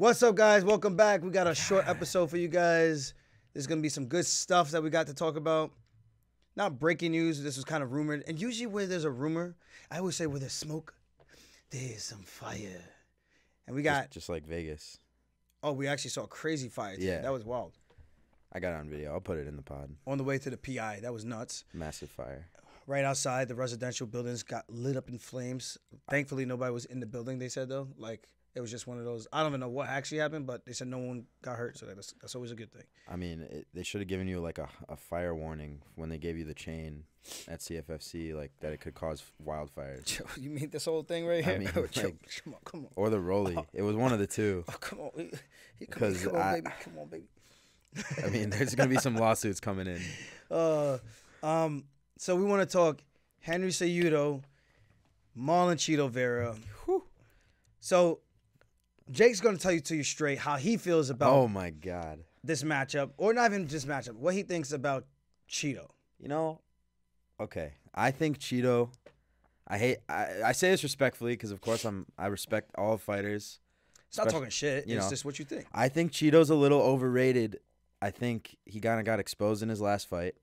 What's up, guys? Welcome back. We got a short episode for you guys. There's gonna be some good stuff that we got to talk about. Not breaking news. This was kind of rumored, and usually where there's a rumor, I always say where there's smoke, there's some fire. And we got Just, just like Vegas. oh, we actually saw crazy fire. Today. Yeah. that was wild. I got it on video. I'll put it in the pod. On the way to the PI, that was nuts. Massive fire. Right outside, the residential buildings got lit up in flames. Thankfully, nobody was in the building. They said though, like it was just one of those. I don't even know what actually happened, but they said no one got hurt, so that's that's always a good thing. I mean, it, they should have given you like a, a fire warning when they gave you the chain at CFFC, like that it could cause wildfires. You mean this whole thing right I here? mean, Oh, chill. like- come on, come on. Or the rolly. It was one of the two. Oh, come on. He- Come, come on, I- baby. Come on, baby. I mean, there's gonna be some lawsuits coming in. Uh, um, so we want to talk Henry Cejudo, Marlon Chito Vera. So Jake's going to tell you to you straight how he feels about Oh my god. this matchup, or not even just matchup, what he thinks about Chito. You know, okay. I think Chito. I hate. I, I say this respectfully because, of course, I'm. I respect all fighters. Stop talking shit. you it's know. just what you think. I think Chito's a little overrated. I think he kind of got exposed in his last fight.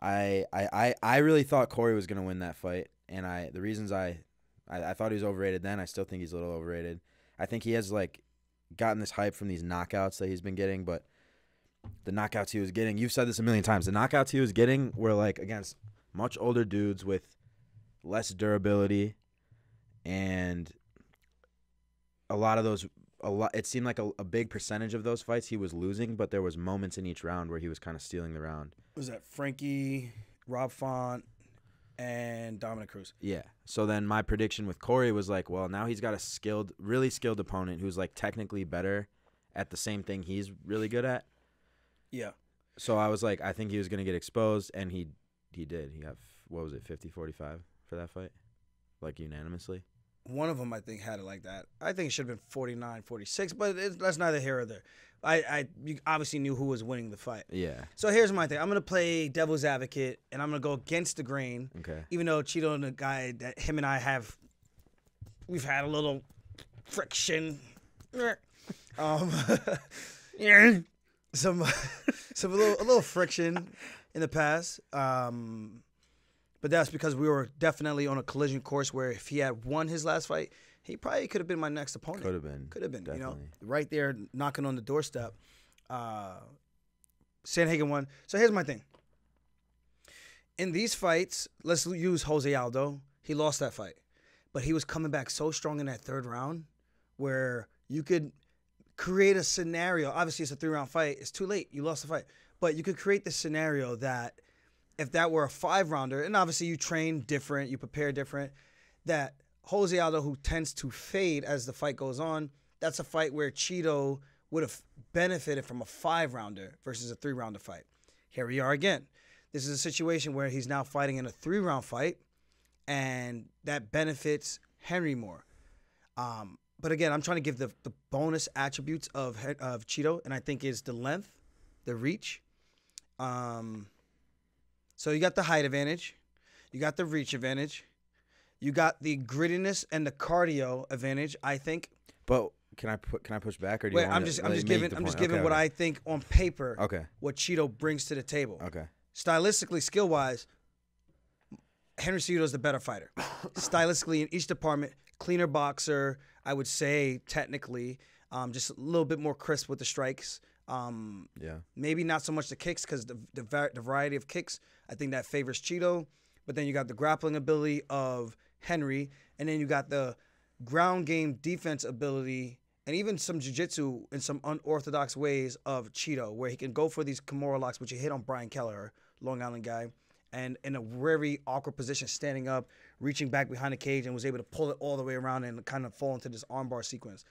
I, I I I really thought Corey was gonna win that fight, and I the reasons I, I I thought he was overrated then. I still think he's a little overrated. I think he has like gotten this hype from these knockouts that he's been getting, but the knockouts he was getting, you've said this a million times. The knockouts he was getting were like against much older dudes with less durability, and a lot of those a lot it seemed like a, a big percentage of those fights he was losing but there was moments in each round where he was kind of stealing the round Was that Frankie, Rob Font, and Dominick Cruz? yeah. So then my prediction with corey was like well now he's got a skilled really skilled opponent who's like technically better at the same thing he's really good at. Yeah. so i was like i think he was going to get exposed and he he did. He got what was it 50 45 for that fight? Like unanimously One of them, I think, had it like that. I think it should have been 49 46, but it's, that's neither here or there. I, I you obviously knew who was winning the fight. yeah So here's my thing. I'm gonna play devil's advocate, and I'm gonna go against the grain. okay Even though Chito and the guy that him and I have, we've had a little friction. Um, some, some a little, a little friction in the past. Um, but that's because we were definitely on a collision course where if he had won his last fight, he probably could have been my next opponent. could have been Could have been, you know, right there knocking on the doorstep. Uh, Sandhagen won. So here's my thing. In these fights, let's use Jose Aldo. He lost that fight, but he was coming back so strong in that third round where you could create a scenario. Obviously, it's a three round fight. It's too late. You lost the fight. But you could create the scenario that if that were a five rounder, and obviously you train different, you prepare different, that Jose Aldo, who tends to fade as the fight goes on, that's a fight where Chito would have benefited from a five rounder versus a three rounder fight. Here we are again. This is a situation where he's now fighting in a three round fight, and that benefits Henry more. Um, but again, I'm trying to give the, the bonus attributes of of Chito, and I think is the length, the reach. Um, so you got the height advantage, you got the reach advantage, you got the grittiness and the cardio advantage. I think. but can i put can i push back or do you Wait, I'm just I'm just giving I'm just giving Okay, what okay. I think on paper. okay What Chito brings to the table. okay Stylistically, skill wise, Henry Cejudo is the better fighter. Stylistically, in each department, cleaner boxer. I would say technically, um, just a little bit more crisp with the strikes. Um, yeah maybe not so much the kicks because the, the the variety of kicks I think that favors Chito. But then you got the grappling ability of Henry, and then you got the ground game defense ability, and even some jiu-jitsu in some unorthodox ways of Chito, where he can go for these Kimura locks, which he hit on Brian Kelleher, Long Island guy, and in a very awkward position, standing up, reaching back behind the cage, and was able to pull it all the way around and kind of fall into this armbar sequence.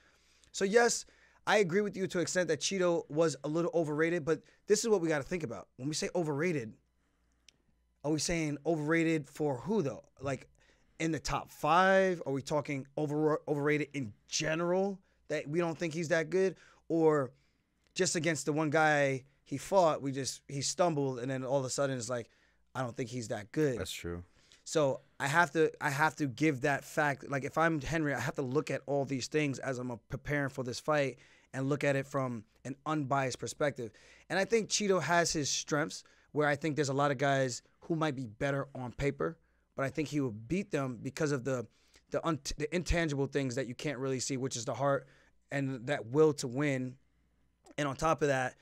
So yes, I agree with you to an extent that Chito was a little overrated, but this is what we got to think about. When we say overrated, are we saying overrated for who though? Like in the top five? Are we talking over overrated in general that we don't think he's that good, or just against the one guy he fought, we just he stumbled and then all of a sudden it's like I don't think he's that good. That's true. So I have to I have to give that fact. Like if I'm Henry, I have to look at all these things as I'm preparing for this fight and look at it from an unbiased perspective. And I think Chito has his strengths where I think there's a lot of guys who might be better on paper, but I think he will beat them because of the the, un- the intangible things that you can't really see, which is the heart and that will to win. And on top of that,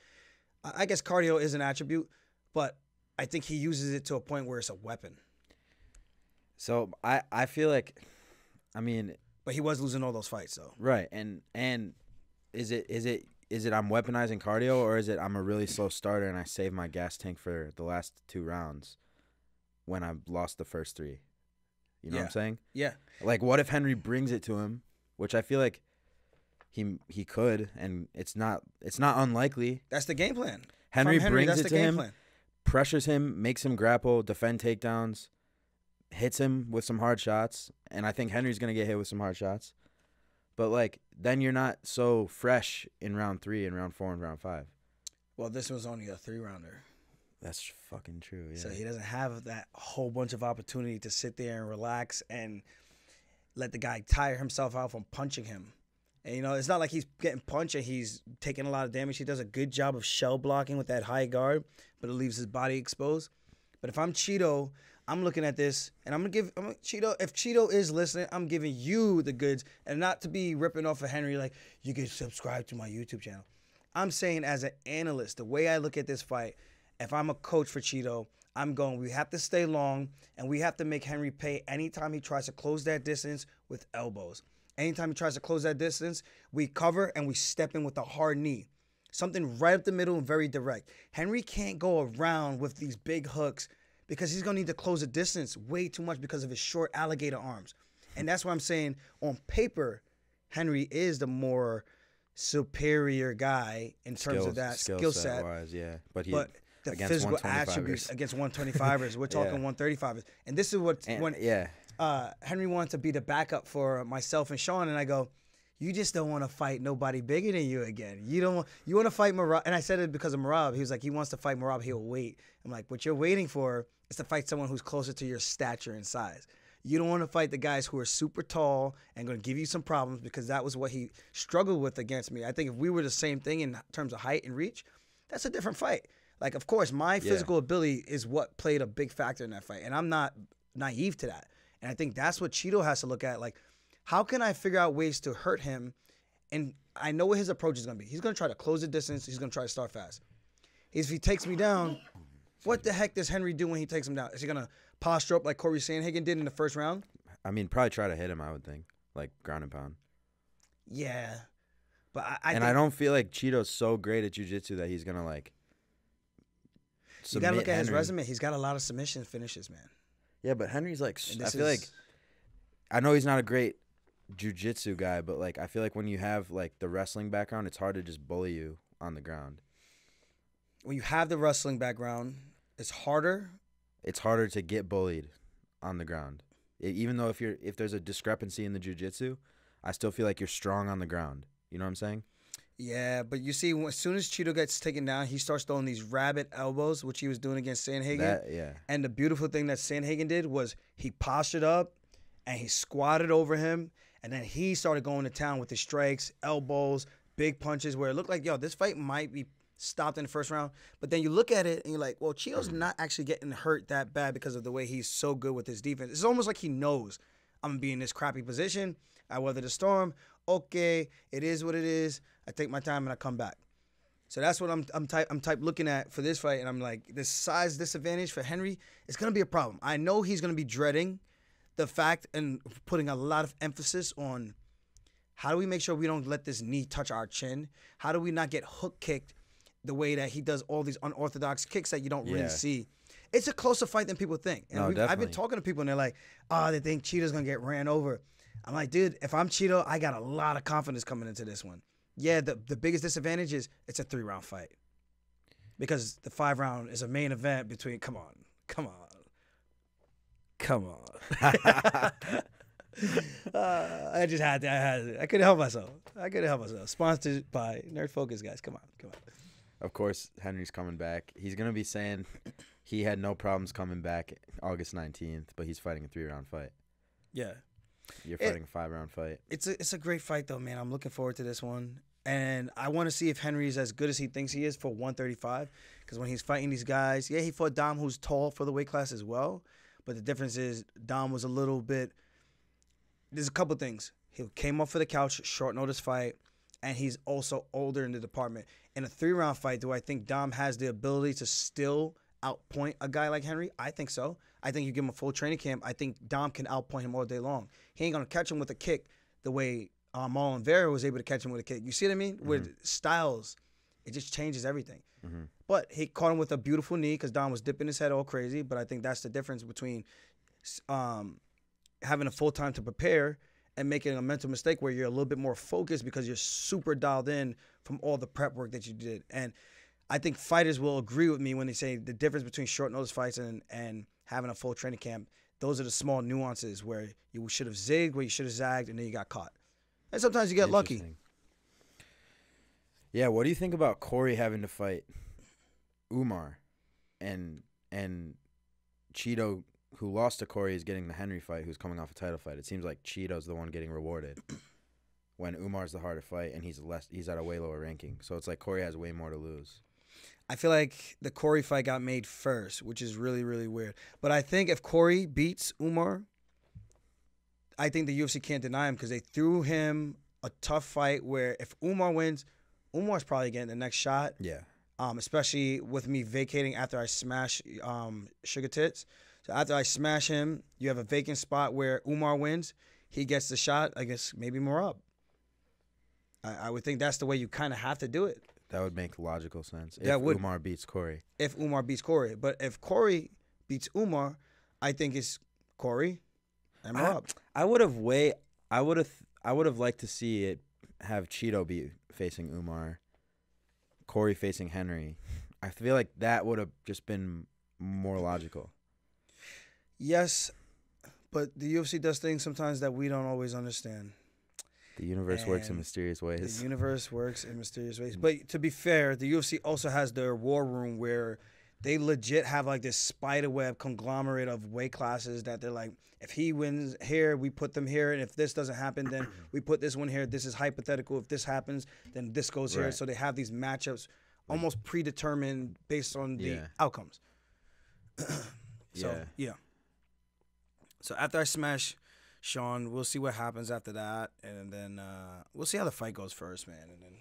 I I guess cardio is an attribute, but I think he uses it to a point where it's a weapon. So I I feel like, I mean, But he was losing all those fights, though. right, and and is it is it is it I'm weaponizing cardio or is it I'm a really slow starter and I save my gas tank for the last two rounds when I lost the first three? You know what I'm saying? Yeah. Like, what if Henry brings it to him, which I feel like he he could, and it's not it's not unlikely. That's the game plan. Henry, Henry, brings that's it the to game him, plan. pressures him, makes him grapple, defend takedowns, hits him with some hard shots, and I think Henry's gonna get hit with some hard shots. But like, then you're not so fresh in round three and round four and round five. Well, this was only a three rounder. That's fucking true. Yeah. So he doesn't have that whole bunch of opportunity to sit there and relax and let the guy tire himself out from punching him. And you know, it's not like he's getting punched and he's taking a lot of damage. He does a good job of shell blocking with that high guard, but it leaves his body exposed. But if I'm Chito, I'm looking at this and I'm gonna give I'm gonna, Chito. If Chito is listening, I'm giving you the goods and not to be ripping off of Henry like you can subscribe to my YouTube channel. I'm saying as an analyst, the way I look at this fight, if I'm a coach for Chito, I'm going, we have to stay long and we have to make Henry pay anytime he tries to close that distance with elbows. Anytime he tries to close that distance, we cover and we step in with a hard knee. Something right up the middle and very direct. Henry can't go around with these big hooks because he's going to need to close the distance way too much because of his short alligator arms. And that's why I'm saying on paper, Henry is the more superior guy in terms Skill- of that skill skill set wise, yeah. But he But the physical attributes against 125ers, we're talking Yeah. 135ers. And this is what and, when yeah, uh, Henry wanted to be the backup for myself and Sean, and I go, you just don't want to fight nobody bigger than you again. You don't want you want to fight Merab, and I said it because of Merab. He was like, he wants to fight Merab. He'll wait. I'm like, what you're waiting for is to fight someone who's closer to your stature and size. You don't want to fight the guys who are super tall and going to give you some problems because that was what he struggled with against me. I think if we were the same thing in terms of height and reach, that's a different fight. Like, of course, my physical ability is what played a big factor in that fight, and I'm not naive to that. And I think that's what Chito has to look at. Like, how can I figure out ways to hurt him? And I know what his approach is going to be. He's going to try to close the distance. He's going to try to start fast. If he takes me down, what the heck does Henry do when he takes him down? Is he going to posture up like Corey Sandhagen did in the first round? I mean, probably try to hit him. I would think, like ground and pound. Yeah. But I, I and I don't feel like Chito's so great at jujitsu that he's gonna like. you got to look at his resume. He's got a lot of submission finishes, man. Yeah, but Henry's like. I feel like I know he's not a great jujitsu guy, but like I feel like when you have like the wrestling background, it's hard to just bully you on the ground. when you have the wrestling background, it's harder. It's harder to get bullied on the ground. E- even though if you're if there's a discrepancy in the jujitsu, I still feel like you're strong on the ground. You know what I'm saying? Yeah, but you see, as soon as Chito gets taken down, he starts throwing these rabbit elbows, which he was doing against Sandhagen. That yeah. And the beautiful thing that Sandhagen did was he postured up and he squatted over him. And then he started going to town with his strikes, elbows, big punches, where it looked like, yo, this fight might be stopped in the first round. But then you look at it and you're like, well, Chito's mm-hmm. not actually getting hurt that bad because of the way he's so good with his defense. It's almost like he knows I'm to be in this crappy position. I weather the storm. Okay, it is what it is. I take my time and I come back. So that's what I'm I'm type I'm type looking at for this fight, and I'm like, this size disadvantage for Henry is gonna be a problem. I know he's gonna be dreading the fact and putting a lot of emphasis on how do we make sure we don't let this knee touch our chin? How do we not get hook kicked the way that he does all these unorthodox kicks that you don't really Yeah. see? It's a closer fight than people think. And No, I've been talking to people and they're like, oh, they think Chito's gonna get ran over. I'm like, dude, if I'm Chito, I got a lot of confidence coming into this one. Yeah, the, the biggest disadvantage is it's a three round fight. Because the five round is a main event between come on, come on. Come on. uh, I just had to I had to. I couldn't help myself. I couldn't help myself. Sponsored by Nerd Focus, guys. Come on, come on. Of course, Henry's coming back. He's gonna be saying he had no problems coming back August 19th, but he's fighting a three round fight. Yeah, You're It- fighting a five round fight. it's a it's a great fight though, man. I'm looking forward to this one, and I want to see if Henry's as good as he thinks he is for 135. Because when he's fighting these guys, yeah, he fought Dom, who's tall for the weight class as well. But the difference is Dom was a little bit. There's a couple things. He came up for the couch, short notice fight, and he's also older in the department. In a three round fight, do I think Dom has the ability to still outpoint a guy like Henry? I think so. I think you give him a full training camp. I think Dom can outpoint him all day long. He ain't gonna catch him with a kick the way uh, Marlon Vera was able to catch him with a kick. You see what I mean? With styles, it just changes everything. Mhm. But he caught him with a beautiful knee because Dom was dipping his head all crazy. But I think that's the difference between um, having a full time to prepare and making a mental mistake where you're a little bit more focused because you're super dialed in from all the prep work that you did. And I think fighters will agree with me when they say the difference between short notice fights and, and having a full training camp. Those are the small nuances where you should have zigged, where you should have zagged, and then you got caught. And sometimes you get lucky. Yeah, what do you think about Corey having to fight Umar and and Chito who lost to Corey is getting the Henry fight who's coming off a title fight. It seems like Chito's the one getting rewarded when Umar's the harder fight and he's less he's at a way lower ranking. So it's like Corey has way more to lose. I feel like the Corey fight got made first, which is really, really weird. But I think if Corey beats Umar, I think the UFC can't deny him because they threw him a tough fight where if Umar wins, Umar's probably getting the next shot. Yeah. Um, especially with me vacating after I smash um, Sugar Tits. So after I smash him, you have a vacant spot where Umar wins. He gets the shot. I guess maybe Merab. I, I would think that's the way you kind of have to do it. That would make logical sense. Yeah, if would. Umar beats Corey. if Umar beats Corey. But if Corey beats Umar, I think it's Corey and I- Rob. I would have way I would have I would have liked to see it have Chito be facing Umar, Corey facing Henry. I feel like that would have just been more logical. Yes, but the UFC does things sometimes that we don't always understand. The universe works in mysterious ways. The universe works in mysterious ways. Mm. But to be fair, the UFC also has their war room where they legit have like this spider web conglomerate of weight classes that they're like, if he wins here, we put them here, and if this doesn't happen, then we put this one here. This is hypothetical. If this happens, then this goes here. Right. So they have these matchups almost predetermined based on the Yeah. outcomes. So Yeah. yeah. So after I smash Sean, we'll see what happens after that, and then uh, we'll see how the fight goes first, man, and then.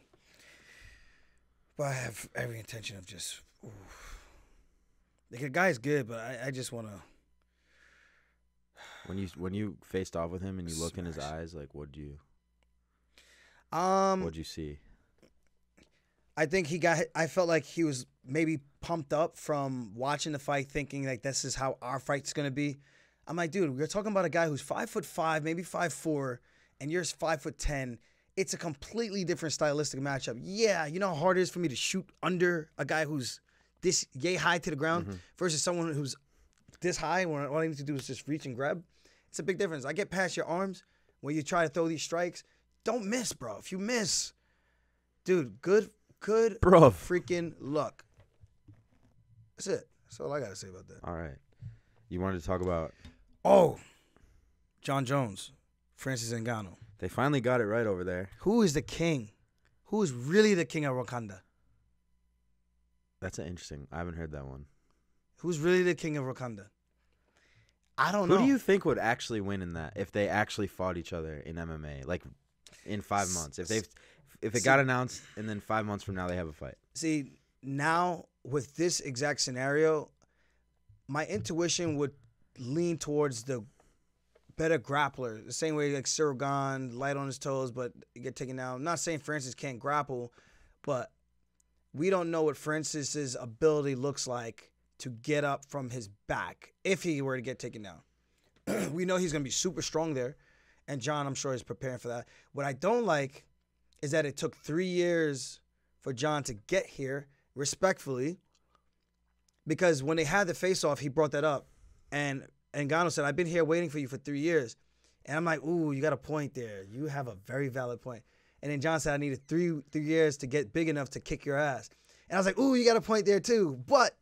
But I have every intention of just. Oof. Like the guy's good, but I, I just want to. When you when you faced off with him and you looked in his eyes, like what do you Um, what'd you see? I think he got. I felt like he was maybe pumped up from watching the fight, thinking like this is how our fight's gonna be. I'm like, dude, we're talking about a guy who's five foot five, maybe five four, and you're five foot ten. It's a completely different stylistic matchup. Yeah, you know how hard it is for me to shoot under a guy who's this yay high to the ground mm-hmm. versus someone who's this high. When all I need to do is just reach and grab. It's a big difference. I get past your arms when you try to throw these strikes. Don't miss, bro. If you miss, dude, good, good Bro. freaking luck. That's it. That's all I gotta say about that. All right. You wanted to talk about Oh, John Jones, Francis Ngannou. they finally got it right over there. Who is the king? Who is really the king of Wakanda? That's an interesting. I haven't heard that one. Who's really the king of Wakanda? I don't Who know. Who do you think would actually win in that if they actually fought each other in MMA, like in five months? If they, if it see- got announced and then five months from now they have a fight. See, now with this exact scenario, my intuition would lean towards the better grappler. The same way like Gane, light on his toes, but get taken down. I'm not saying Francis can't grapple, but we don't know what Francis's ability looks like to get up from his back if he were to get taken down. we know he's going to be super strong there, and John, I'm sure, is preparing for that. What I don't like is that it took three years for John to get here, respectfully, because when they had the face off, he brought that up, and and Ngannou said, "I've been here waiting for you for three years," and I'm like, "Ooh, you got a point there. You have a very valid point." And then John said, "I needed three three years to get big enough to kick your ass," and I was like, "Ooh, you got a point there too." But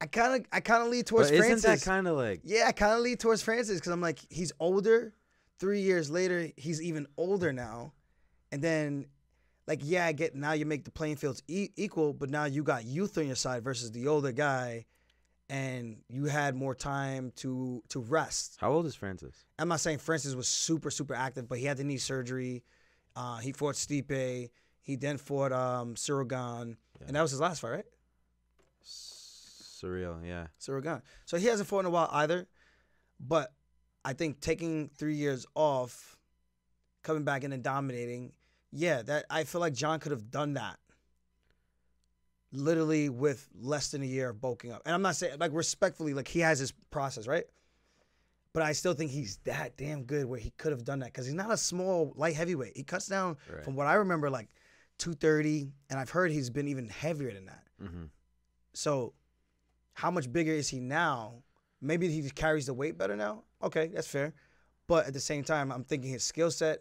I kind of I kind of lead But towards isn't Francis. that kind of like yeah, I kind of lead towards Francis because I'm like he's older. Three years later, he's even older now, and then like yeah, I get now you make the playing fields e- equal, but now you got youth on your side versus the older guy, and you had more time to to rest. how old is Francis? I'm not saying Francis was super super active, but he had the knee surgery. Uh, he fought Stipe. He then fought um, Gane, and that was his last fight, right? Surreal, yeah. Gane. So he hasn't fought in a while either. But I think taking three years off, coming back in and dominating, yeah, that I feel like John could have done that. Literally with less than a year of bulking up. And I'm not saying like respectfully, like he has his process, right? But I still think he's that damn good where he could have done that because he's not a small light heavyweight. He cuts down Right. from what I remember like 230, and I've heard he's been even heavier than that. hmm So, how much bigger is he now? Maybe he carries the weight better now. Okay, that's fair. But at the same time, I'm thinking his skill set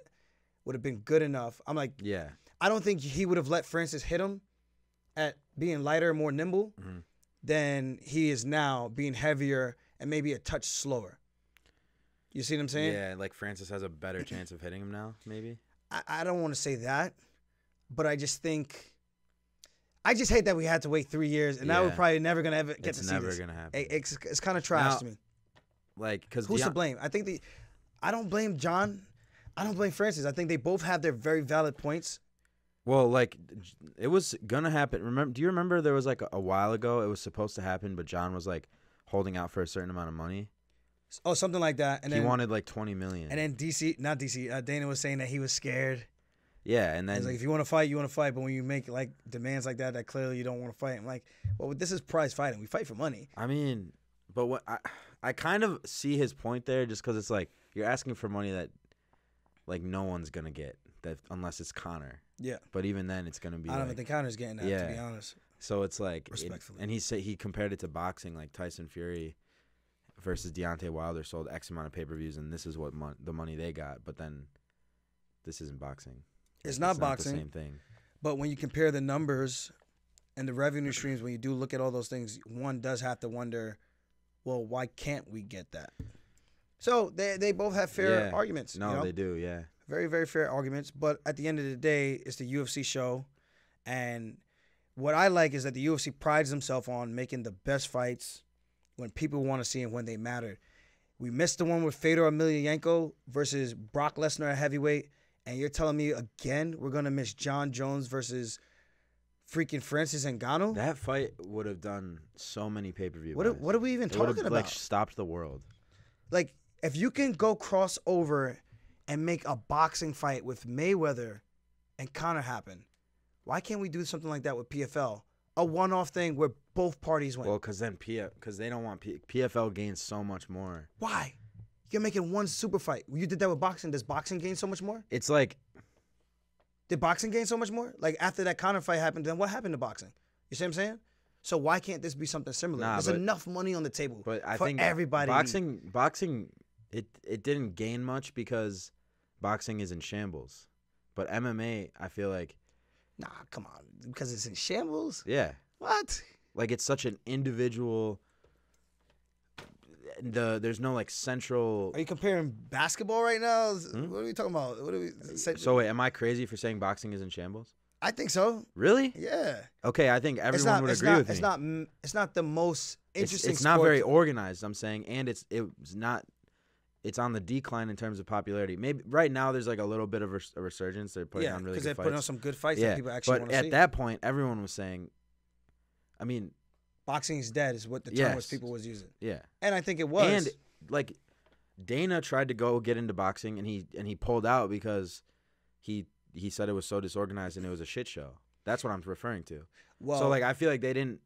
would have been good enough. I'm like, Yeah. I don't think he would have let Francis hit him at being lighter, more nimble, Mhm. than he is now, being heavier and maybe a touch slower. You see what I'm saying? Yeah, like Francis has a better chance of hitting him now, maybe. I, I don't want to say that, but I just think, I just hate that we had to wait three years, and now we're probably never gonna ever get it's to see this. It's never gonna happen. It- It's, it's kind of trash Now, to me. like, cause Who's to blame? I think the, I don't blame John. I don't blame Francis. I think they both have their very valid points. Well, like it was gonna happen. Remember? Do you remember there was like a, a while ago it was supposed to happen, but John was like holding out for a certain amount of money. Oh, something like that. And he then wanted like twenty million. and then DC, not DC. Uh, Dana was saying that he was scared. yeah, and then He's like, if you want to fight, you want to fight. But when you make like demands like that, that clearly you don't want to fight. I'm like, well, this is prize fighting. We fight for money. I mean, but what I I kind of see his point there, just because it's like you're asking for money that like no one's gonna get that unless it's Conor. Yeah. But even then, it's gonna be. I don't like, think Conor's getting that. Yeah. To be honest. So it's like, it- Respectfully. and he said he compared it to boxing, like Tyson Fury versus Deontay Wilder sold X amount of pay per views, and this is what mon- the money they got. But then, this isn't boxing. It's not the boxing. same thing. But when you compare the numbers and the revenue streams, when you do look at all those things, one does have to wonder, well, why can't we get that? So they they both have fair Yeah. arguments. No, you know? they do. Yeah. very very fair arguments. But at the end of the day, it's the UFC show, and what I like is that the UFC prides themselves on making the best fights when people want to see and when they matter. We missed the one with Fedor Emelianenko versus Brock Lesnar at heavyweight, and you're telling me again we're gonna miss John Jones versus freaking Francis Ngannou? That fight would have done so many pay per view. What are, what are we even It would talking have about? like stopped the world. like if you can go cross over and make a boxing fight with Mayweather and Conor happen, why can't we do something like that with PFL? A one-off thing where both parties win. Well, because then P because they don't want P- PFL gains so much more. why? You're making one super fight. You did that with boxing. Does boxing gain so much more? It's like Did boxing gain so much more? Like after that Conor fight happened, then what happened to boxing? You see what I'm saying? So why can't this be something similar? Nah, There's but- enough money on the table But I for think everybody. boxing boxing it it didn't gain much because boxing is in shambles. But MMA, I feel like Nah, come on, because it's in shambles. yeah, What? like it's such an individual. The there's no like central. Are you comparing basketball right now? What are we talking about? What are we? Hmm? So wait, am I crazy for saying boxing is in shambles? I think so. Really? Yeah. Okay, I think everyone it's not. would agree not. with It's me. not. It's not the most interesting. It's, not sport. very organized. I'm saying, and it's it's not. It's on the decline in terms of popularity. Maybe right now there's like a little bit of res- a resurgence. They're putting Yeah, on really because they're fights. putting on some good fights yeah, that people actually but want to at see. that point, everyone was saying. I mean, Boxing is dead is what the term was people was using, yeah, and I think it was. and like Dana tried to go get into boxing, and he and he pulled out because he he said it was so disorganized and it was a shit show. That's what I'm referring to. well, so like I feel like they didn't,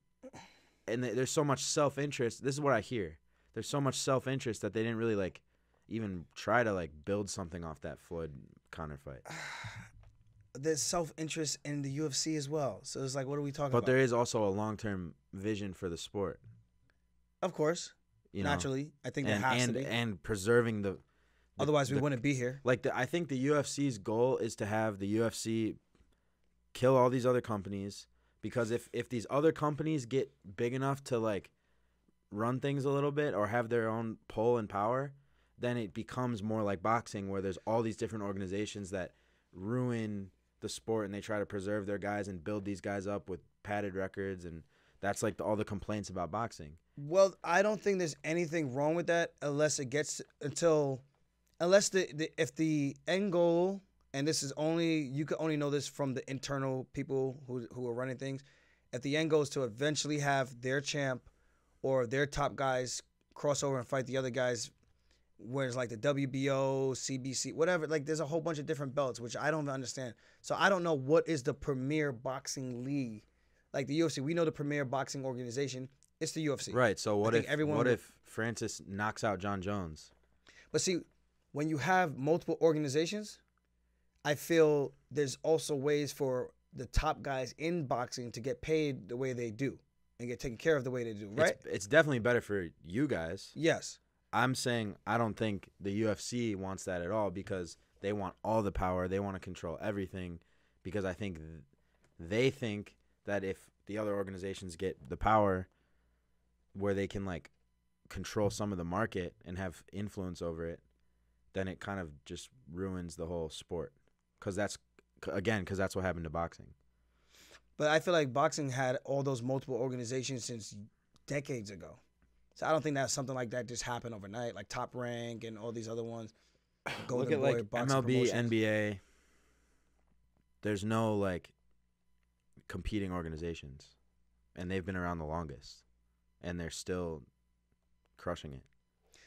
and th- there's so much self interest. This is what I hear. There's so much self interest that they didn't really like even try to like build something off that Floyd Conor fight. there's self interest in the UFC as well. So it's like, what are we talking But about? But there is also a long term vision for the sport. of course, You know, naturally, I think and there has and, to be. and preserving the. the- Otherwise, we the- wouldn't be here. Like the, I think the UFC's goal is to have the UFC kill all these other companies because if if these other companies get big enough to like run things a little bit or have their own pull and power, then it becomes more like boxing where there's all these different organizations that ruin the sport and they try to preserve their guys and build these guys up with padded records and that's like the, all the complaints about boxing. Well, I don't think there's anything wrong with that unless it gets until unless the, the if the end goal and this is only you can only know this from the internal people who who are running things. If the end goal is to eventually have their champ or their top guys cross over and fight the other guys, where it's like the WBO, CBC, whatever. Like there's a whole bunch of different belts, which I don't understand. So I don't know what is the premier boxing league, like the UFC. We know the premier boxing organization. It's the UFC. Right. So what if everyone what would- if Francis knocks out John Jones? But see, when you have multiple organizations, I feel there's also ways for the top guys in boxing to get paid the way they do and get taken care of the way they do, right? It's, it's definitely better for you guys. yes. I'm saying I don't think the UFC wants that at all because they want all the power. They want to control everything because I think th- they think that if the other organizations get the power where they can like control some of the market and have influence over it, then it kind of just ruins the whole sport. Cuz that's again cuz that's what happened to boxing. But I feel like boxing had all those multiple organizations since decades ago. So I don't think that something like that just happened overnight, like Top Rank and all these other ones. Golden Look at Boy like MLB, Promotions. NBA. There's no like competing organizations, and they've been around the longest, and they're still crushing it.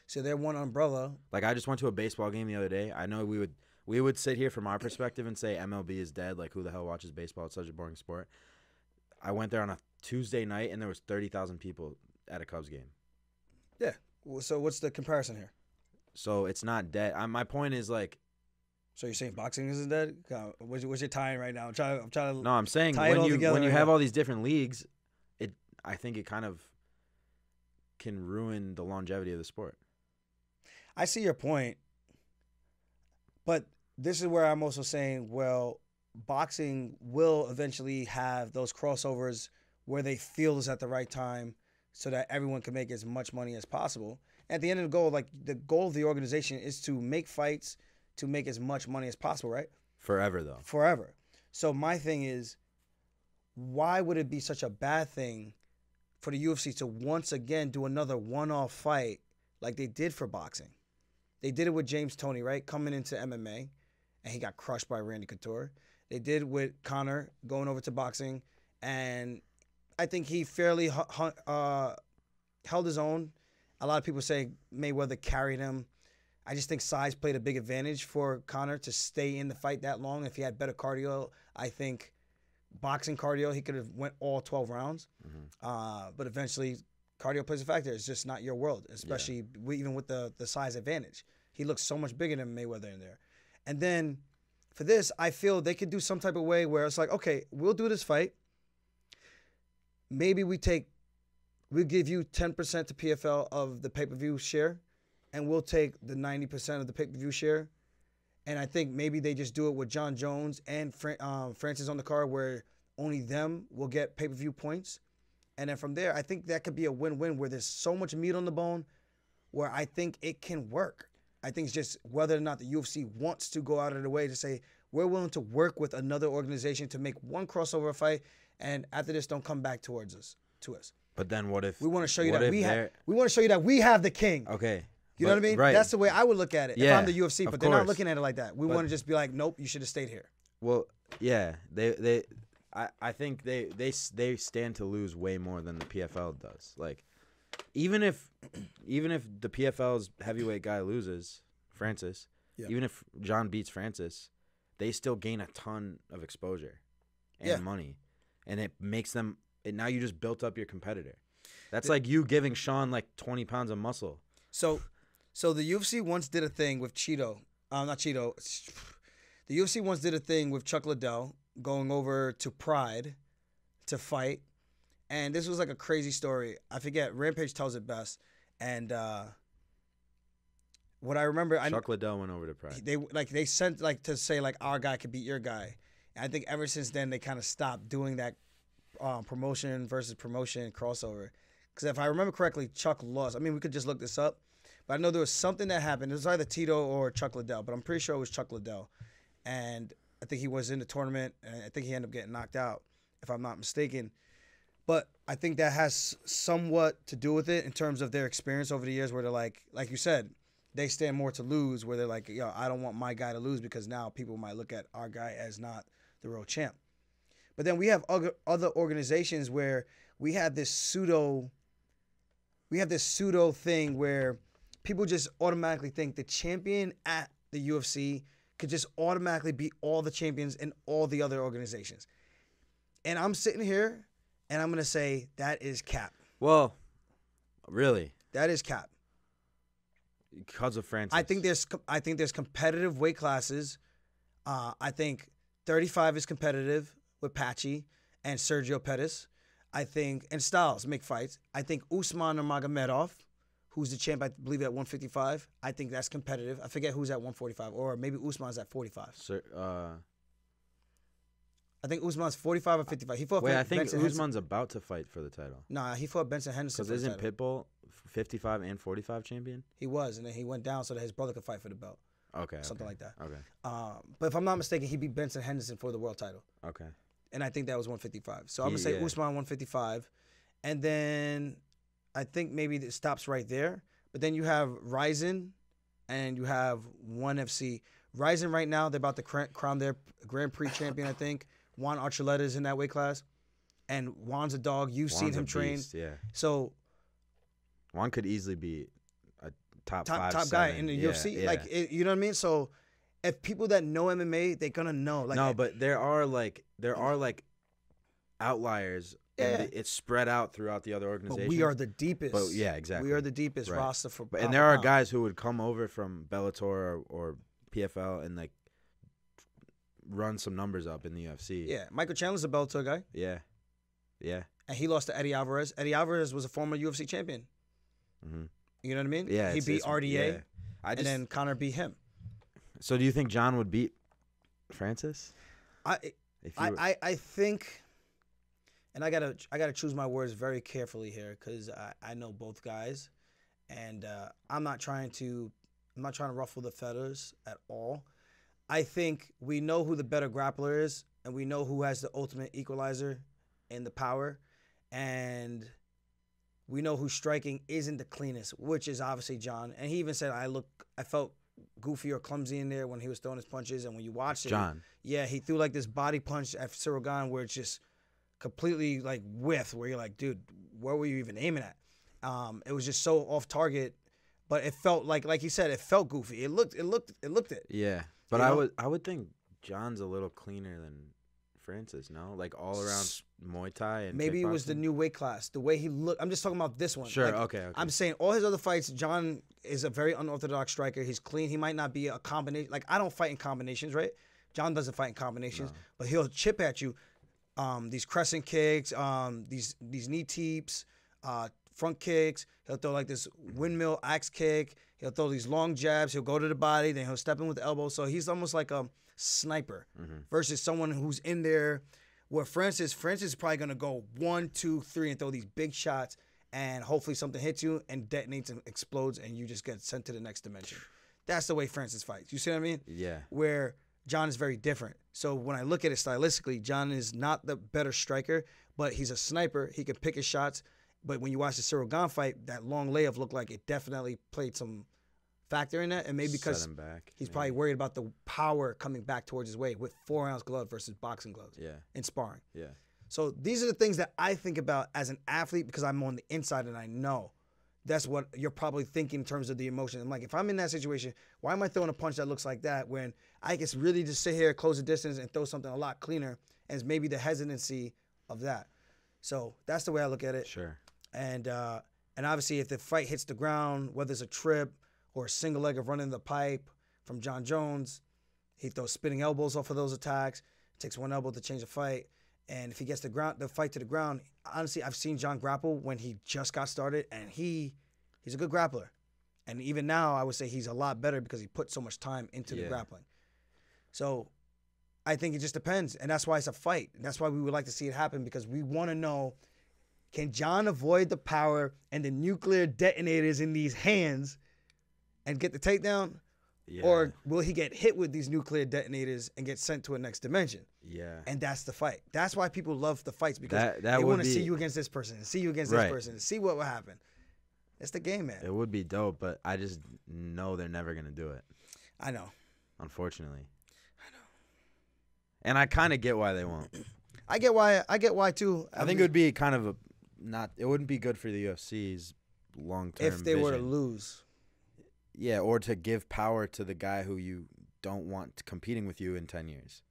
So they're one umbrella. Like I just went to a baseball game the other day. I know we would we would sit here from our perspective and say MLB is dead. Like who the hell watches baseball? It's such a boring sport. I went there on a Tuesday night and there was thirty thousand people at a Cubs game. So what's the comparison here? So it's not dead. I, my point is like So you're saying boxing isn't dead? What's, what's your tying right now? I'm trying. I'm trying to. No, I'm saying when you when you right have now. all these different leagues, it I think it kind of can ruin the longevity of the sport. I see your point, but this is where I'm also saying, well, boxing will eventually have those crossovers where they feel is at the right time, so that everyone can make as much money as possible. At the end of the goal, like the goal of the organization is to make fights to make as much money as possible, right? Forever though. forever. So my thing is, why would it be such a bad thing for the UFC to once again do another one-off fight like they did for boxing? They did it with James Toney, right? Coming into MMA, and he got crushed by Randy Couture. They did with Conor going over to boxing, and I think he fairly uh, held his own. A lot of people say Mayweather carried him. I just think size played a big advantage for Conor to stay in the fight that long. If he had better cardio, I think boxing cardio he could have went all 12 rounds. Uh, but eventually, cardio plays a factor. It's just not your world, especially we, even with the the size advantage. He looks so much bigger than Mayweather in there. And then for this, I feel they could do some type of way where it's like, okay, we'll do this fight. Maybe we take, we'll give you 10% to PFL of the pay per view share, and we'll take the 90% of the pay per view share. And I think maybe they just do it with John Jones and um, Francis on the card, where only them will get pay per view points. And then from there, I think that could be a win win where there's so much meat on the bone where I think it can work. I think it's just whether or not the UFC wants to go out of the way to say, we're willing to work with another organization to make one crossover fight, and after this, don't come back towards us, to us. But then what if We want to show you that we have, we want to show you that we have the king. Okay. You know what I mean? Right. That's the way I would look at it if Yeah, I'm the UFC, but they're not looking at it like that. We want to just be like, nope, you should have stayed here. Well, yeah, they they, I I think they they they stand to lose way more than the PFL does. Like, even if even if the PFL's heavyweight guy loses, Francis, Yeah. even if John beats Francis, they still gain a ton of exposure and Yeah. money, and it makes them. It, now you just built up your competitor. That's like you giving Sean like twenty pounds of muscle. So, so the UFC once did a thing with Chito. Uh, not Chito. The UFC once did a thing with Chuck Liddell going over to Pride to fight, and this was like a crazy story. I forget. Rampage tells it best, and uh, what I remember, I Chuck Liddell went over to Pride. they like they sent like to say like our guy could beat your guy. I think ever since then they kind of stopped doing that um, promotion versus promotion crossover Because if I remember correctly, Chuck lost. I mean, we could just look this up, but I know there was something that happened. It was either Tito or Chuck Liddell, but I'm pretty sure it was Chuck Liddell, and I think he was in the tournament, and I think he ended up getting knocked out, if I'm not mistaken. But I think that has somewhat to do with it in terms of their experience over the years, where they're like, like you said, they stand more to lose. Where they're like, yo, I don't want my guy to lose because now people might look at our guy as not the real champ. But then we have other other organizations where we have this pseudo. We have this pseudo thing where people just automatically think the champion at the UFC could just automatically be all the champions in all the other organizations. And I'm sitting here and I'm gonna say that is cap. Well, really, That is cap. because of Francis. I think there's I think there's competitive weight classes. Uh, I think 35 is competitive with Patchy and Sergio Pettis. I think and Styles make fights. I think Usman Nurmagomedov, who's the champ, I believe at 155. I think that's competitive. I forget who's at 145, or maybe Usman's at 45. Sir, uh, I think Usman's 45 or 55. He fought. wait, I think Benson Henderson. Usman's about to fight for the title. Nah, he fought Benson Henderson. Because isn't. Pitbull 55 and 45 champion? He was, and then he went down so that his brother could fight for the belt, Okay. something okay, like that. Okay. Um, but if I'm not mistaken, he beat Benson Henderson for the world title. Okay. and I think that was 155. So I'm gonna say yeah. Usman 155, and then I think maybe it stops right there. But then you have Rizin, and you have One FC. Rizin right now they're about to crown their Grand Prix champion. I think Juan Archuleta is in that weight class, and Juan's a dog. You've seen Juan's a him train, beast, Yeah. so Juan could easily be a top top five, top guy in the Yeah, UFC. yeah. Like it, you know what I mean. So if people that know MMA, they're gonna know. Like no, but there are like there are like outliers, and Yeah. it- it's spread out throughout the other but organizations. we are the deepest. But yeah, exactly. We are the deepest Right. roster for. But, and there are guys who would come over from Bellator or, or PFL and like run some numbers up in the UFC. Yeah, Michael Chandler's a Bellator guy. Yeah. Yeah. and he lost to Eddie Alvarez. Eddie Alvarez was a former UFC champion. hmm You know what I mean? Yeah. He beat RDA, yeah. I and then Connor beat him. so do you think John would beat Francis? I I, I, I think, and I gotta I gotta choose my words very carefully here because I, I know both guys, and uh, I'm not trying to I'm not trying to ruffle the feathers at all. I think we know who the better grappler is, and we know who has the ultimate equalizer and the power, and we know who striking isn't the cleanest, which is obviously John. And he even said I look I felt goofy or clumsy in there when he was throwing his punches, and when you watched it, John. yeah, he threw like this body punch at Ciryl Gane where it's just completely like whiff, where you're like, dude, where were you even aiming at? Um, it was just so off target, but it felt like, like he said, it felt goofy. It looked, it looked, it looked it. Yeah. But You I would I would think John's a little cleaner than Francis, no? Like all around Muay Thai and Maybe it was the new weight class, the way he looked. I'm just talking about this one. Sure, Like, okay, okay. I'm saying all his other fights, John is a very unorthodox striker. He's clean. He might not be a combination. Like I don't fight in combinations, right? John doesn't fight in combinations, No. but he'll chip at you. Um, these crescent kicks, um, these these knee teeps, uh, front kicks. He'll throw like this windmill axe kick. He'll throw these long jabs. He'll go to the body, then he'll step in with the elbow. So he's almost like a sniper Mm-hmm. versus someone who's in there. Where Francis, Francis is probably gonna go one, two, three, and throw these big shots, and hopefully something hits you and detonates and explodes, and you just get sent to the next dimension. That's the way Francis fights. You see what I mean? Yeah. where John is very different. So when I look at it stylistically, John is not the better striker, but he's a sniper. He can pick his shots. But when you watch the Ciryl Gane fight, that long layup looked like it definitely played some factor in that. And maybe because back. he's maybe. probably worried about the power coming back towards his way with four ounce glove versus boxing gloves Yeah. in sparring. Yeah. So these are the things that I think about as an athlete because I'm on the inside and I know that's what you're probably thinking in terms of the emotion. I'm like, if I'm in that situation, why am I throwing a punch that looks like that when I can really just sit here, close the distance, and throw something a lot cleaner? And it's maybe the hesitancy of that. So that's the way I look at it. Sure. And uh, and obviously, if the fight hits the ground, whether it's a trip or a single leg of running the pipe from John Jones, he throws spinning elbows off of those attacks. Takes one elbow to change the fight. And if he gets the ground, the fight to the ground, honestly, I've seen John grapple when he just got started, and he he's a good grappler. And even now, I would say he's a lot better because he put so much time into the grappling. So I think it just depends, and that's why it's a fight. And that's why we would like to see it happen because we want to know Can John avoid the power and the nuclear detonators in these hands and get the takedown? Yeah. Or will he get hit with these nuclear detonators and get sent to a next dimension? yeah. And that's the fight. That's why people love the fights because That- that they want to see you against this person, and see you against Right. this person, and see what will happen. It's the game, man. It would be dope, but I just know they're never gonna do it. I know. Unfortunately. I know. And I kind of get why they won't. I get why. I get why too. I think it would be kind of a not. It wouldn't be good for the UFC's long term. if they were to lose. Yeah, or to give power to the guy who you don't want competing with you in ten years.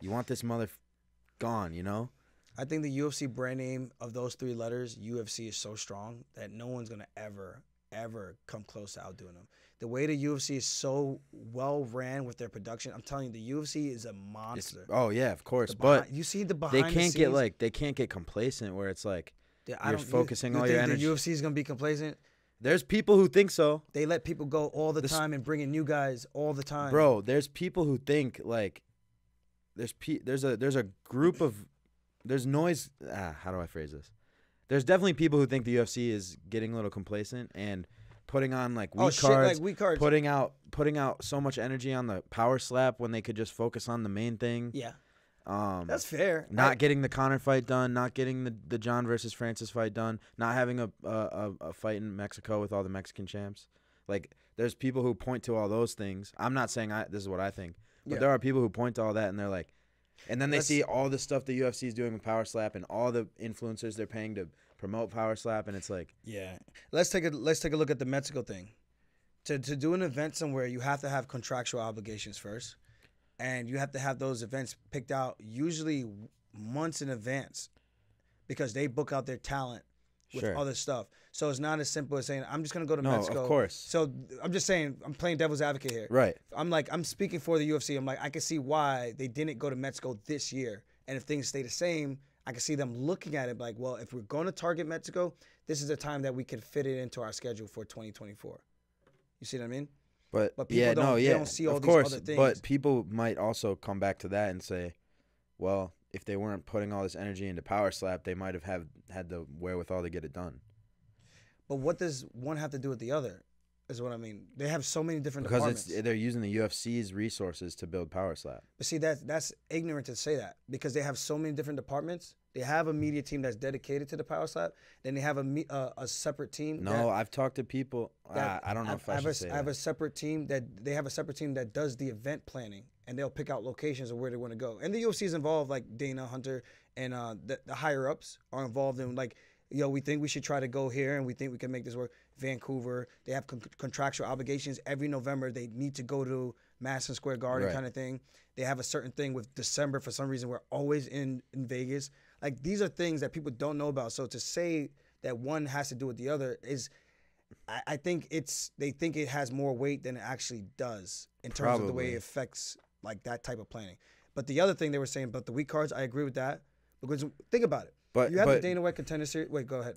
You want this mother f- gone, you know? I think the UFC brand name of those three letters, UFC, is so strong that no one's gonna ever, ever come close to outdoing them. The way the UFC is so well ran with their production, I'm telling you, the UFC is a It's- monster. oh yeah, of course, The but behind- you see the they behind. the can't get scenes- like they can't get complacent where it's like Yeah, I you're don't- you- focusing you all your think energy- The UFC is gonna be complacent. There's people who think so. They let people go all the This- time and bring in new guys all the time. Bro, there's people who think like there's pe- there's a there's a group of there's noise ah, how do I phrase this? There's definitely people who think the UFC is getting a little complacent and putting on like weak oh shit, like weak cards. putting out putting out so much energy on the power slap when they could just focus on the main thing. yeah, Um that's fair. not I- getting the Conor fight done, not getting the, the Jon versus Francis fight done, not having a, a a fight in Mexico with all the Mexican champs. Like there's people who point to all those things. I'm not saying I this is what I think, but Yeah. there are people who point to all that and they're like, and then they Let's- see all the stuff the UFC is doing with Power Slap and all the influencers they're paying to promote Power Slap, and it's like, Yeah. Let's take a let's take a look at the Mexico thing. To to do an event somewhere, you have to have contractual obligations first, and you have to have those events picked out usually months in advance, because they book out their talent with Sure. other stuff. So it's not as simple as saying I'm just gonna go to no, Mexico. of course, So I'm just saying I'm playing devil's advocate here. right, I'm like I'm speaking for the UFC. I'm like I can see why they didn't go to Mexico this year, and if things stay the same, I can see them looking at it like, well, if we're going to target Mexico, this is the time that we can fit it into our schedule for 2024. You see what I mean? But, But people yeah, don't- no, they yeah, don't see all of these course, other things. but people might also come back to that and say, well, if they weren't putting all this energy into Power Slap, they might have have had the wherewithal to get it done. But what does one have to do with the other? Is what I mean. They have so many different because departments. it's they're using the UFC's resources to build Power Slap. But see, that's that's ignorant to say that because they have so many different departments. They have a media team that's dedicated to the Power Slap. Then they have a me- uh, a separate team. No, that- I've talked to people. that- ah, I don't know I've- if I, have should a, say I have that. a separate team that they have a separate team that does the event planning, and they'll pick out locations of where they want to go. And the UFC is involved, like Dana Hunter and uh, the, the higher ups are involved in like, yo, we think we should try to go here, and we think we can make this work. Vancouver, they have con- contractual obligations every November. They need to go to Madison Square Garden, Right. kind of thing. They have a certain thing with December for some reason. We're always in in Vegas. Like these are things that people don't know about. So to say that one has to do with the other is I, I think it's they think it has more weight than it actually does in terms of the way it affects like that type of planning. But the other thing they were saying, but the weak cards, I agree with that because think about it. But you have but the Dana White contender series. Wait, go ahead.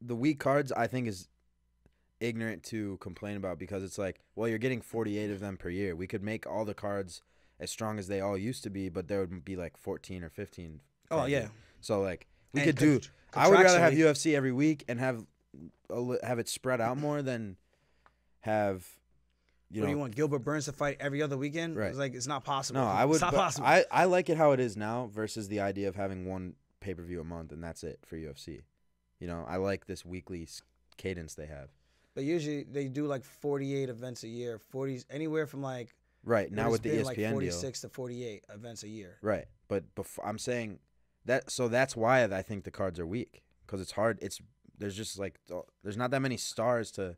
the weak cards, I think, is ignorant to complain about because it's like, well, you're getting 48 of them per year. We could make all the cards as strong as they all used to be, but there would be like 14 or 15. Oh yeah. So like we And could do. I would rather have UFC every week and have a have it spread out more than have. You what know, do you want? Gilbert Burns to fight every other weekend? Right. It's like it's not possible. No, I would. It's not possible. I, I like it how it is now versus the idea of having one pay per view a month and that's it for UFC. You know, I like this weekly cadence they have. but usually they do like 48 events a year. 40 anywhere from like Right now with the ESPN like deal. 46 to 48 events a year. Right, but before, I'm saying that so that's why I think the cards are weak because it's hard. It's there's just like there's not that many stars to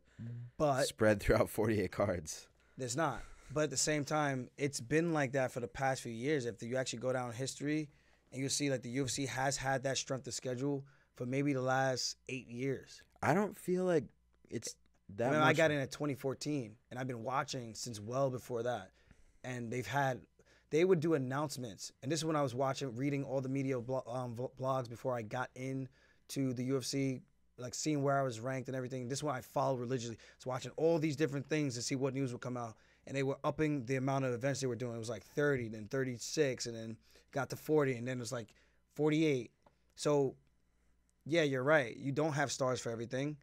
But spread throughout 48 cards. There's not. But at the same time, it's been like that for the past few years. If you actually go down history and you see like the UFC has had that strength of schedule for maybe the last eight years. I don't feel like it's that I mean. I got in at 2014 and I've been watching since well before that. And they've had, they would do announcements. And this is when I was watching, reading all the media um, blogs before I got into the UFC, like seeing where I was ranked and everything. This is when I followed religiously. So watching all these different things to see what news would come out. And they were upping the amount of events they were doing. It was like 30, then 36, and then got to 40, and then it was like 48. So yeah, you're right. You don't have stars for everything,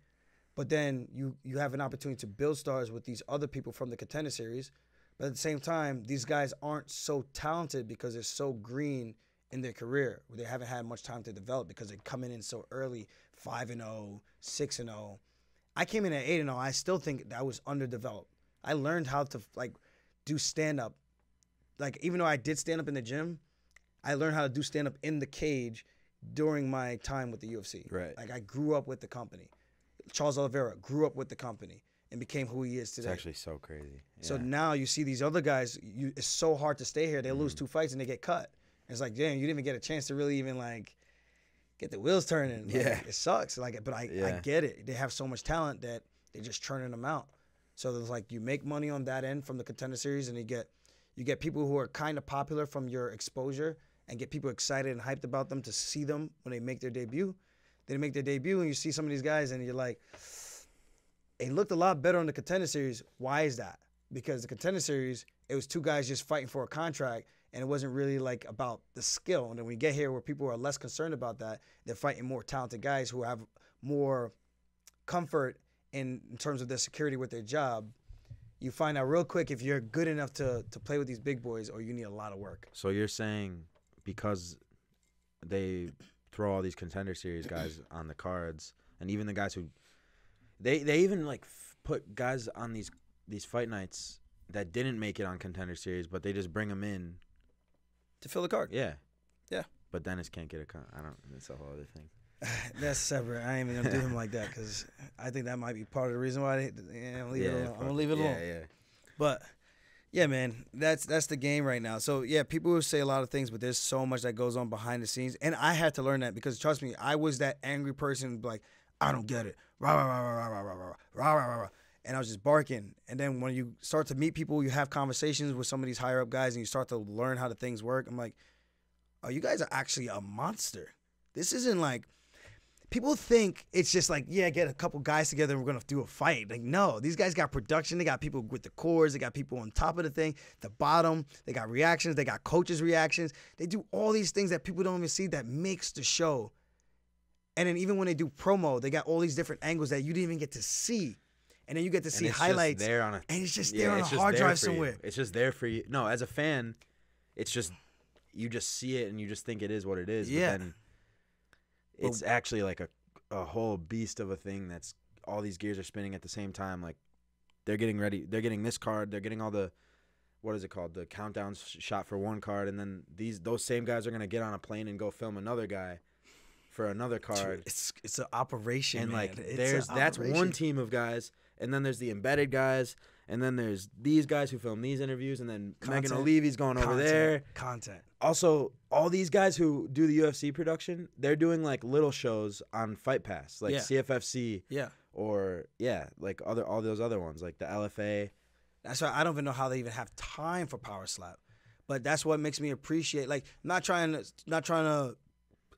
but then you you have an opportunity to build stars with these other people from the contender series. But at the same time, these guys aren't so talented because they're so green in their career. They haven't had much time to develop because they're coming in so early, five and 0, 6 and 0. I came in at eight and 0. I still think that was underdeveloped. I learned how to like do stand up. Like even though I did stand up in the gym, I learned how to do stand up in the cage during my time with the UFC. Right. Like I grew up with the company. Charles Oliveira grew up with the company and became who he is today. It's actually so crazy. So now you see these other guys. You, it's so hard to stay here. They lose Mm-hmm. two fights and they get cut. It's like, damn, you didn't even get a chance to really even like get the wheels turning. Like, Yeah. it sucks. Like, it, but I, I get it. They have so much talent that they're just churning them out. So there's like you make money on that end from the contender series, and you get you get people who are kind of popular from your exposure, and get people excited and hyped about them to see them when they make their debut. They make their debut, and you see some of these guys, and you're like, it looked a lot better on the contender series. Why is that? Because the contender series, it was two guys just fighting for a contract, and it wasn't really like about the skill. And then we get here where people are less concerned about that, they're fighting more talented guys who have more comfort in, in terms of their security with their job. You find out real quick if you're good enough to to play with these big boys, or you need a lot of work. So you're saying because they throw all these contender series guys on the cards, and even the guys who they they even like f- put guys on these these fight nights that didn't make it on contender series, but they just bring them in. To fill the card. Yeah. Yeah. But Dennis can't get a con. I don't. That's a whole other thing. That's separate. I ain't even gonna do him like that because I think that might be part of the reason why they. Yeah, leave it alone. I'm gonna leave it yeah, alone. Yeah. But yeah, man, that's that's the game right now. So yeah, people will say a lot of things, but there's so much that goes on behind the scenes, and I had to learn that because trust me, I was that angry person, like I don't get it, rah rah rah rah rah rah rah rah rah rah and I was just barking. And then when you start to meet people, you have conversations with some of these higher up guys, and you start to learn how the things work. I'm like, oh, you guys are actually a monster. This isn't like people think it's just like, yeah, get a couple guys together and we're gonna do a fight. Like, no, these guys got production. They got people with the cores. They got people on top of the thing, the bottom. They got reactions. They got coaches' reactions. They do all these things that people don't even see that makes the show. And then even when they do promo, they got all these different angles that you didn't even get to see. And then you get to And see it's just highlights. there on a and it's just yeah, there on a hard drive for you. somewhere. It's just there for you. No, as a fan, it's just you just see it and you just think it is what it is. Yeah. But then it's actually like a a whole beast of a thing that's all these gears are spinning at the same time. Like they're getting ready. They're getting this card. They're getting all the what is it called? The countdown sh- shot for one card, and then these those same guys are gonna get on a plane and go film another guy for another card. It's it's an operation, and man. like It's there's that's one team of guys and then there's the embedded guys and then there's these guys who film these interviews and then Megan Content. O'Leary's going over Content. there Content. also all these guys who do the UFC production they're doing like little shows on Fight Pass like Yeah. CFFC Yeah. or yeah like other all those other ones like the LFA That's why I don't even know how they even have time for Power Slap. But that's what makes me appreciate. Like, not trying to, not trying to,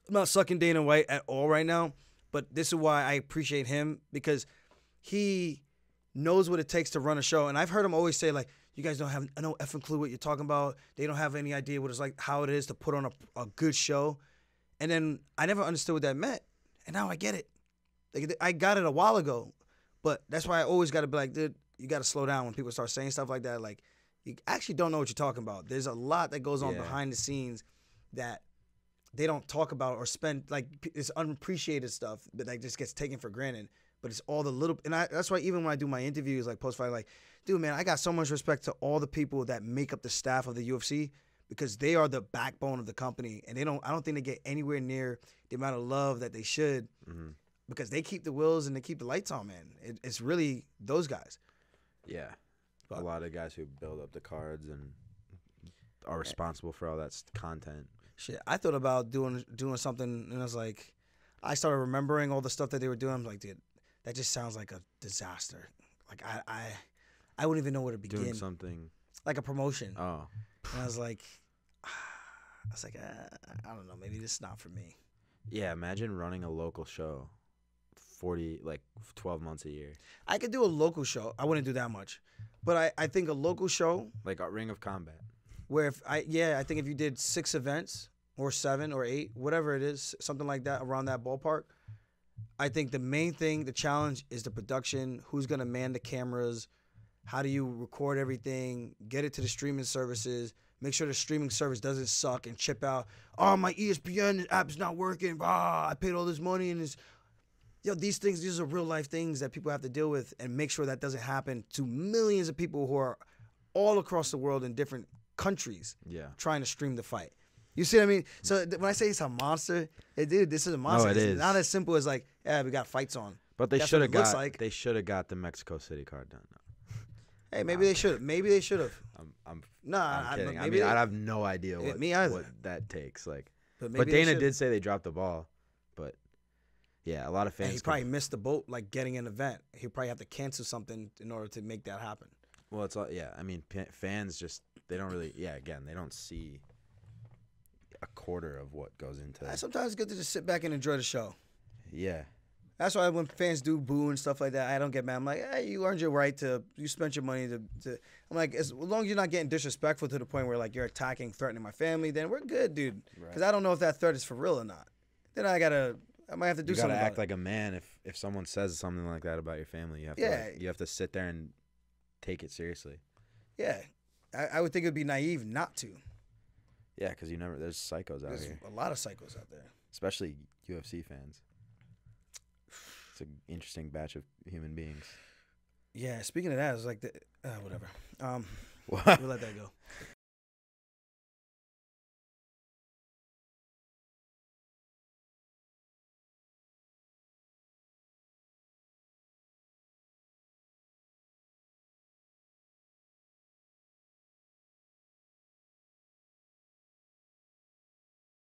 I'm not sucking Dana White at all right now. But this is why I appreciate him because he knows what it takes to run a show. And I've heard him always say like, "You guys don't have no effing clue what you're talking about. They don't have any idea what it's like, how it is to put on a, a good show." And then I never understood what that meant, and now I get it. Like I got it a while ago, but that's why I always got to be like, dude, you got to slow down when people start saying stuff like that. Like, you actually don't know what you're talking about. There's a lot that goes on Yeah. behind the scenes that they don't talk about or spend like it's unappreciated stuff that like just gets taken for granted. But it's all the little, and I, that's why even when I do my interviews, like post fight, like, dude, man, I got so much respect to all the people that make up the staff of the UFC because they are the backbone of the company, and they don't. I don't think they get anywhere near the amount of love that they should Mhm. because they keep the wheels and they keep the lights on, man. It, it's really those guys. yeah But- a lot of guys who build up the cards and are responsible for all that content Shit, I thought about doing doing something, and I was like, I started remembering all the stuff that they were doing. I'm like, dude, that just sounds like a disaster. Like I, I, I wouldn't even know where to begin. doing something Like a promotion. oh And I was like, I was like, uh, I don't know, maybe this is not for me. Yeah, imagine running a local show, forty like twelve months a year, I could do a local show. I wouldn't do that much, but I, I think a local show like a Ring of Combat. Where if I, yeah, I think if you did six events or seven or eight, whatever it is, something like that around that ballpark, I think the main thing, the challenge is the production. Who's gonna man the cameras? How do you record everything? Get it to the streaming services. Make sure the streaming service doesn't suck and chip out. Oh, my ESPN app's not working. Ah, I paid all this money and it's. Yo, these things, these are real life things that people have to deal with, and make sure that doesn't happen to millions of people who are all across the world in different countries Yeah. trying to stream the fight. You see what I mean? So th- when I say it's a monster, eh, dude, this is a monster. it it's is. not as simple as like, yeah, we got fights on. But they should have got. like. They should have got the Mexico City card done. Hey, maybe they should. have. Maybe they should have. I'm. I'm. Nah, I'm I, kidding. I maybe mean, they- I have no idea what me either. what that takes. Like, but, but Dana did say they dropped the ball. But yeah, a lot of And fans. he probably missed the boat, like getting an event. He probably have to cancel something in order to make that happen. Well, it's all yeah. I mean, pa- fans just they don't really. Yeah, again, they don't see a quarter of what goes into. Uh, Sometimes it's good to just sit back and enjoy the show. Yeah, That's why when fans do boo and stuff like that, I don't get mad. I'm like, hey, you earned your right to, you spent your money to. to I'm like, as long as you're not getting disrespectful to the point where like you're attacking, threatening my family, then we're good, dude. Because I don't know if that threat is for real or not. Then I gotta, I might have to do you gotta something. about act like a man. If if someone says something like that about your family, you have to. Yeah. like, you have to sit there and take it seriously. Yeah, I, I would think it'd be naive not to. Yeah, because you never. There's psychos out There's here, a lot of psychos out there. especially UFC fans. It's an interesting batch of human beings. Yeah, speaking of that, it's like the uh, whatever. Um, What? we'll let that go.